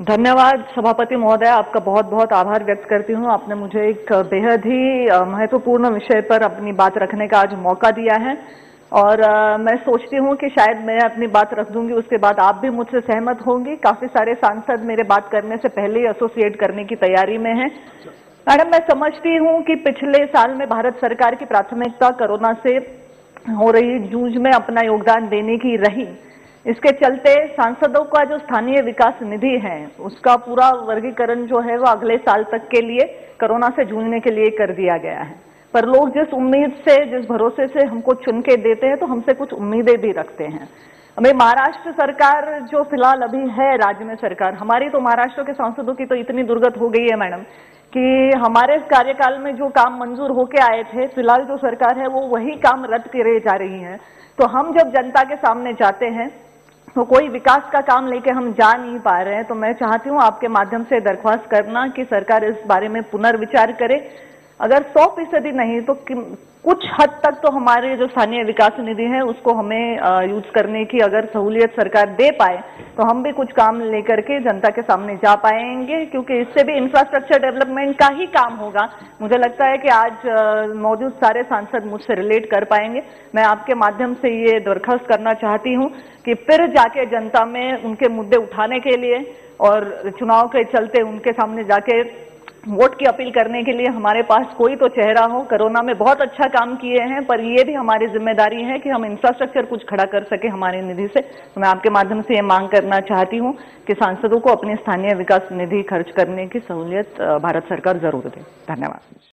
धन्यवाद सभापति महोदय आपका बहुत बहुत आभार व्यक्त करती हूँ। आपने मुझे एक बेहद ही महत्वपूर्ण विषय पर अपनी बात रखने का आज मौका दिया है। और आ, मैं सोचती हूँ कि शायद मैं अपनी बात रख दूँगी उसके बाद आप भी मुझसे सहमत होंगी। काफ़ी सारे सांसद मेरे बात करने से पहले ही एसोसिएट करने की तैयारी में हैं। मैडम मैं समझती हूँ कि पिछले साल में भारत सरकार की प्राथमिकता कोरोना से हो रही जूझ में अपना योगदान देने की रही। इसके चलते सांसदों का जो स्थानीय विकास निधि है, उसका पूरा वर्गीकरण जो है वो अगले साल तक के लिए कोरोना से जूझने के लिए कर दिया गया है। पर लोग जिस उम्मीद से, जिस भरोसे से हमको चुन के देते हैं तो हमसे कुछ उम्मीदें भी रखते हैं। हमें महाराष्ट्र सरकार जो फ़िलहाल अभी है, राज्य में सरकार, हमारी तो महाराष्ट्र के सांसदों की तो इतनी दुर्गत हो गई है, मैडम। कि हमारे कार्यकाल में जो काम मंजूर होके आए थे, फ़िलहाल जो सरकार है, वो वही काम रद्द करे जा रही है। तो हम जब जनता के सामने जाते हैं तो कोई विकास का काम लेके हम जा नहीं पा रहे हैं। तो मैं चाहती हूँ आपके माध्यम से दरख्वास्त करना कि सरकार इस बारे में पुनर्विचार करे अगर 100 फ़ीसदी नहीं तो कुछ हद तक तो हमारे जो स्थानीय विकास निधि है, उसको हमें यूज़ करने की अगर सहूलियत सरकार दे पाए तो हम भी कुछ काम लेकर के जनता के सामने जा पाएँगे, क्योंकि इससे भी इंफ्रास्ट्रक्चर डेवलपमेंट का ही काम होगा। मुझे लगता है कि आज मौजूद सारे सांसद मुझसे रिलेट कर पाएँगे। मैं आपके माध्यम से ये दरखास्त करना चाहती हूँ कि फिर जाके जनता में उनके मुद्दे उठाने के लिए और चुनाव के चलते उनके सामने जाके वोट की अपील करने के लिए हमारे पास कोई तो चेहरा हो। कोरोना में बहुत अच्छा काम किए हैं, पर ये भी हमारी ज़िम्मेदारी है कि हम इंफ्रास्ट्रक्चर कुछ खड़ा कर सके हमारे निधि से। तो मैं आपके माध्यम से ये मांग करना चाहती हूँ कि सांसदों को अपनी स्थानीय विकास निधि खर्च करने की सहूलियत भारत सरकार ज़रूर दे। धन्यवाद।